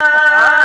Ah!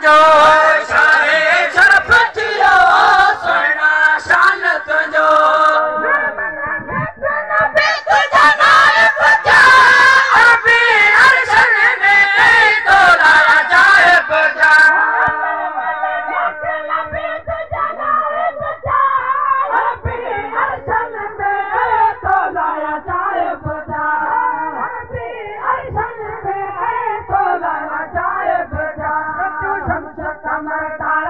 da Marta